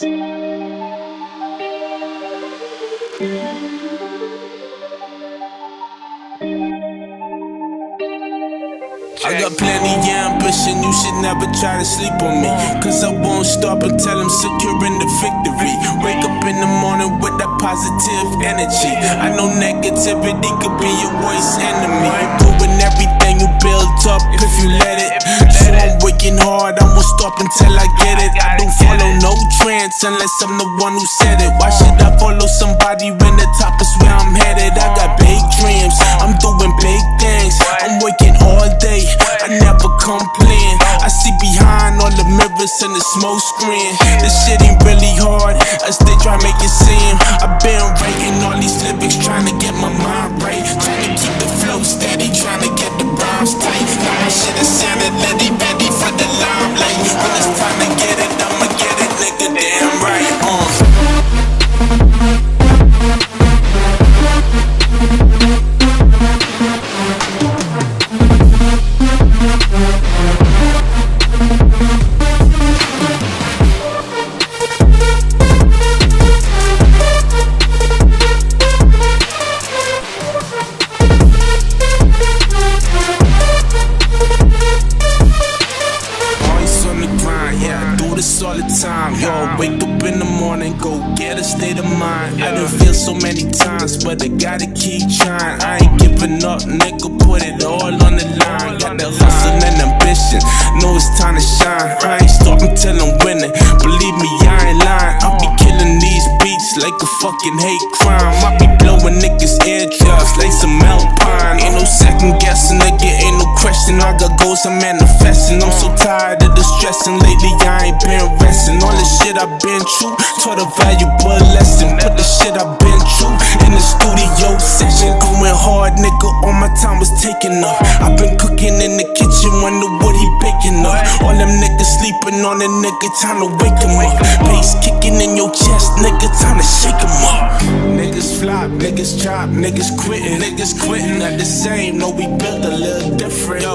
I got plenty ambition, you should never try to sleep on me. Cause I won't stop until I'm securing the victory. Wake up in the morning with that positive energy. I know negativity could be your worst enemy. Ruin everything you built up if you let it. So I'm working hard, I won't stop until I get. I unless I'm the one who said it. Why should I follow somebody when the top is where I'm headed? I got big dreams, I'm doing big things. I'm working all day, I never complain. I see behind all the mirrors and the smoke screen. This shit ain't really hard, as they try to make it seem. Time. Yo, wake up in the morning, go get a state of mind. I done feel so many times, but I gotta keep trying. I ain't giving up, nigga, put it all on the line. Got the hustle and ambition, know it's time to shine. I ain't stopping till I'm winning, believe me, I ain't lying. I'll be killing these beats like a fucking hate crime. I be blowing niggas' eardrops like some alpine. Ain't no second guessing, nigga, ain't no question. I got goals I'm manifesting. I've been through, taught a valuable lesson. Put the shit I've been through in the studio session. Going hard, nigga, all my time was taking up. I've been cooking in the kitchen, wonder what he baking up. All them niggas sleeping on a nigga, time to wake him up. Bass kicking in your chest, nigga, time to shake him up. Niggas flop, niggas chop, niggas quitting, niggas quitting at the same. No, we built a little different. Yo,